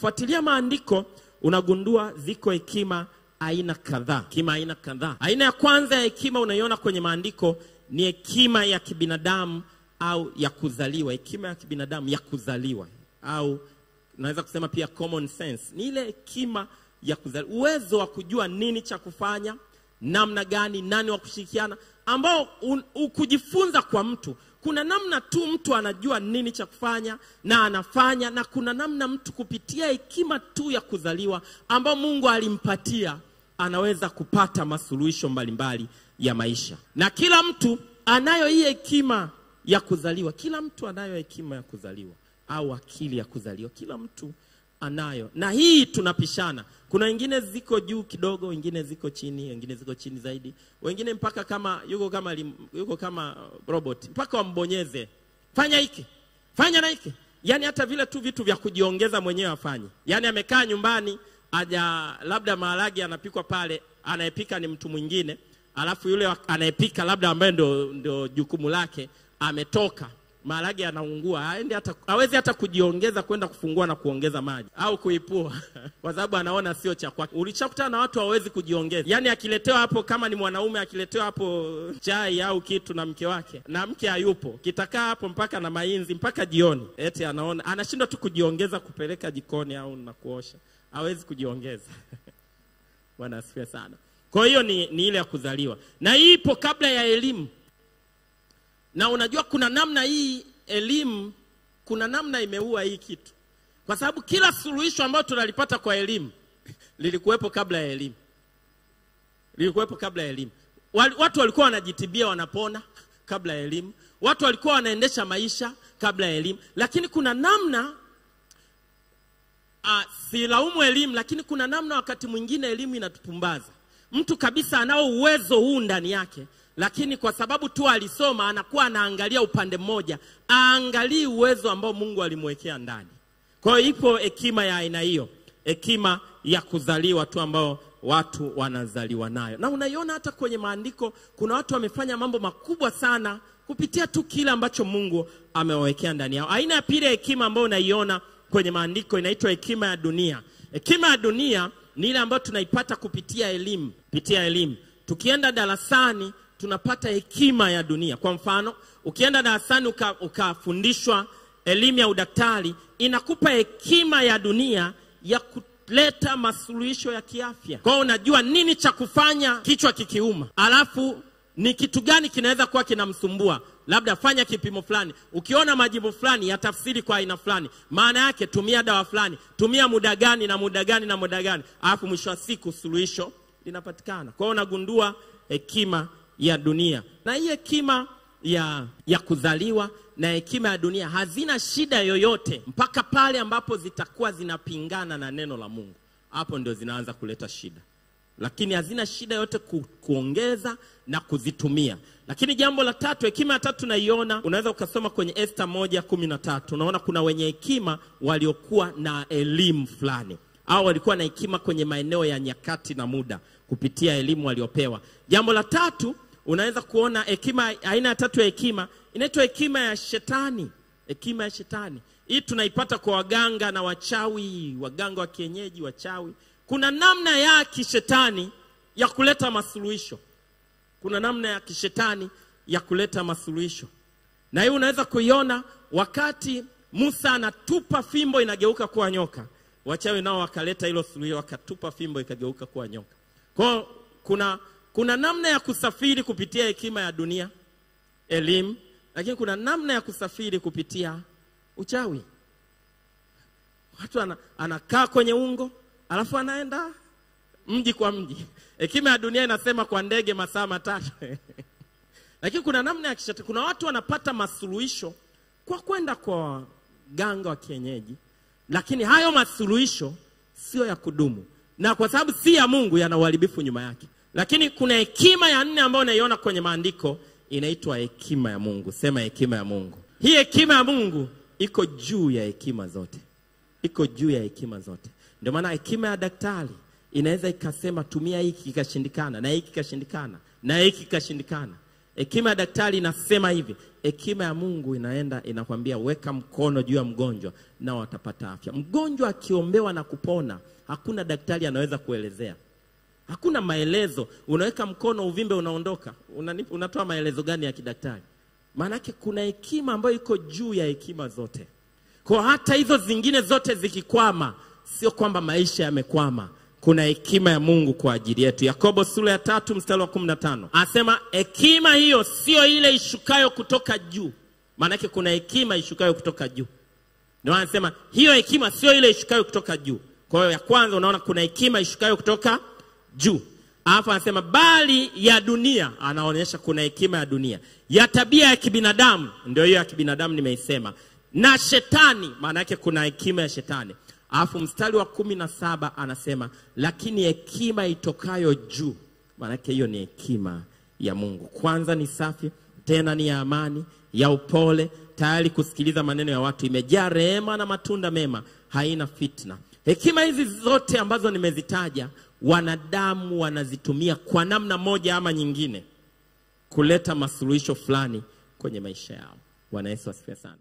Fuatilia maandiko, unagundua ziko hekima aina kadhaa. Hekima aina kadhaa. Aina ya kwanza ya hekima unaiona kwenye maandiko ni hekima ya kibinadamu au ya kuzaliwa. Hekima ya kibinadamu ya kuzaliwa au naweza kusema pia common sense, ni ile hekima ya kuzaliwa, uwezo wa kujua nini cha kufanya, namna gani, nani wa kushirikiana, ambao ukujifunza kujifunza kwa mtu kuna namna tu mtu anajua nini cha kufanya na anafanya, na kuna namna mtu kupitia hekima tu ya kuzaliwa ambao Mungu alimpatia anaweza kupata masuluhisho mbalimbali ya maisha. Na kila mtu anayo hii hekima ya kuzaliwa, kila mtu anayo hekima ya kuzaliwa au akili ya kuzaliwa, kila mtu anayo, na hii tunapishana. Kuna wengine ziko juu kidogo, wengine ziko chini, wengine ziko chini zaidi, wengine mpaka kama yuko kama lim, yuko kama robot, mpaka wambonyeze, fanya hiki, fanya na hiki, yani hata vile tu vitu vya kujiongeza mwenyewe afanye. Yani amekaa nyumbani, aja labda maharage anapikwa pale, anayepika ni mtu mwingine, alafu yule anayepika labda ambaye ndio jukumu lake ametoka maharage anaungua, aende hata hawezi hata kujiongeza kwenda kufungua na kuongeza maji au kuipua kwa sababu anaona sio cha kwake. Ulishakutana na watu hawezi kujiongeza, yaani akiletewa hapo, kama ni mwanaume akiletewa hapo chai au kitu na mke wake na mke hayupo, kitakaa hapo mpaka na mainzi mpaka jioni, eti anaona anashindwa tu kujiongeza kupeleka jikoni au na kuosha, hawezi kujiongeza. Bwana sana. Kwa hiyo ni, ni ile ya kuzaliwa, na hii ipo kabla ya elimu na unajua kuna namna hii elimu, kuna namna imeua hii kitu, kwa sababu kila suluhisho ambayo tunalipata kwa elimu lilikuwepo kabla ya elimu, lilikuwepo kabla ya elimu. Watu walikuwa wanajitibia wanapona kabla ya elimu, watu walikuwa wanaendesha maisha kabla ya elimu, lakini kuna namna uh, silaumu elimu, lakini kuna namna wakati mwingine elimu inatupumbaza. Mtu kabisa anao uwezo huu ndani yake lakini kwa sababu tu alisoma anakuwa anaangalia upande mmoja, aangalii uwezo ambao Mungu alimwekea ndani. Kwa hiyo ipo hekima ya aina hiyo, hekima ya kuzaliwa tu ambao watu wanazaliwa nayo, na unaiona hata kwenye maandiko. Kuna watu wamefanya mambo makubwa sana kupitia tu kile ambacho Mungu amewawekea ndani yao. Aina ya pili ya hekima ambayo unaiona kwenye maandiko inaitwa hekima ya dunia. Hekima ya dunia ni ile ambayo tunaipata kupitia elimu, kupitia elimu. Tukienda darasani tunapata hekima ya dunia. Kwa mfano, ukienda darasani ukafundishwa uka elimu ya udaktari, inakupa hekima ya dunia ya kuleta masuluhisho ya kiafya. Kwa unajua nini cha kufanya kichwa kikiuma, alafu ni kitu gani kinaweza kuwa kinamsumbua, labda fanya kipimo fulani, ukiona majibu fulani ya tafsiri kwa aina fulani, maana yake tumia dawa fulani, tumia muda gani na muda gani na muda gani, alafu mwisho wa siku suluhisho linapatikana. Kwa hiyo unagundua hekima ya dunia na hii hekima ya, ya kuzaliwa na hekima ya dunia hazina shida yoyote mpaka pale ambapo zitakuwa zinapingana na neno la Mungu. Hapo ndio zinaanza kuleta shida, lakini hazina shida yote ku, kuongeza na kuzitumia. Lakini jambo la tatu, hekima ya tatu naiona, unaweza ukasoma kwenye Esta moja kumi na tatu. Unaona kuna wenye hekima waliokuwa na elimu fulani au walikuwa na hekima kwenye maeneo ya nyakati na muda kupitia elimu waliopewa. Jambo la tatu unaweza kuona hekima, aina ya tatu ya hekima inaitwa hekima ya shetani. Hekima ya shetani hii tunaipata kwa waganga na wachawi, waganga wa kienyeji, wachawi. Kuna namna ya kishetani ya kuleta masuluhisho, kuna namna ya kishetani ya kuleta masuluhisho, na hii unaweza kuiona wakati Musa anatupa fimbo inageuka kuwa nyoka, wachawi nao wakaleta hilo suluhisho, wakatupa fimbo ikageuka kuwa nyoka. Kwa kuna kuna namna ya kusafiri kupitia hekima ya dunia, elimu, lakini kuna namna ya kusafiri kupitia uchawi. Watu ana, anakaa kwenye ungo alafu anaenda mji kwa mji. Hekima ya dunia inasema kwa ndege masaa matatu lakini kuna namna ya kishati. Kuna watu wanapata masuluhisho kwa kwenda kwa ganga wa kienyeji, lakini hayo masuluhisho sio ya kudumu, na kwa sababu si ya Mungu, yana uharibifu nyuma yake. Lakini kuna hekima ya nne ambayo naiona kwenye maandiko inaitwa hekima ya Mungu. Sema hekima ya Mungu. Hii hekima ya Mungu iko juu ya hekima zote, iko juu ya hekima zote. Ndio maana hekima ya daktari inaweza ikasema tumia hiki kikashindikana, na hiki kikashindikana, na hiki kikashindikana. hekima ya daktari inasema hivi hekima ya mungu inaenda inakwambia weka mkono juu ya mgonjwa nao atapata afya mgonjwa akiombewa na kupona hakuna daktari anaweza kuelezea hakuna maelezo. Unaweka mkono uvimbe unaondoka. Unani- unatoa maelezo gani ya kidaktari? Maanake kuna hekima ambayo iko juu ya hekima zote. Kwa hata hizo zingine zote zikikwama sio kwamba maisha yamekwama. Kuna hekima ya mungu kwa ajili yetu. Yakobo sura ya tatu mstari wa kumi na tano. Anasema hekima hiyo sio ile ishukayo kutoka juu. Maanake kuna hekima ishukayo kutoka juu. Ndio anasema hiyo hekima sio ile ishukayo kutoka juu. Kwa hiyo ya kwanza unaona kuna hekima ishukayo kutoka juu. Alafu anasema bali ya dunia anaonyesha kuna hekima ya dunia. Ya tabia ya kibinadamu ndio hiyo ya kibinadamu nimeisema. Na shetani maana yake kuna hekima ya shetani. Alafu mstari wa kumi na saba anasema lakini hekima itokayo juu maanake hiyo ni hekima ya mungu. Kwanza ni safi tena ni ya amani ya upole tayari kusikiliza maneno ya watu. Imejaa rehema na matunda mema haina fitna. Hekima hizi zote ambazo nimezitaja wanadamu wanazitumia kwa namna moja ama nyingine kuleta masuluhisho fulani kwenye maisha yao. Bwana yesu asifiwe sana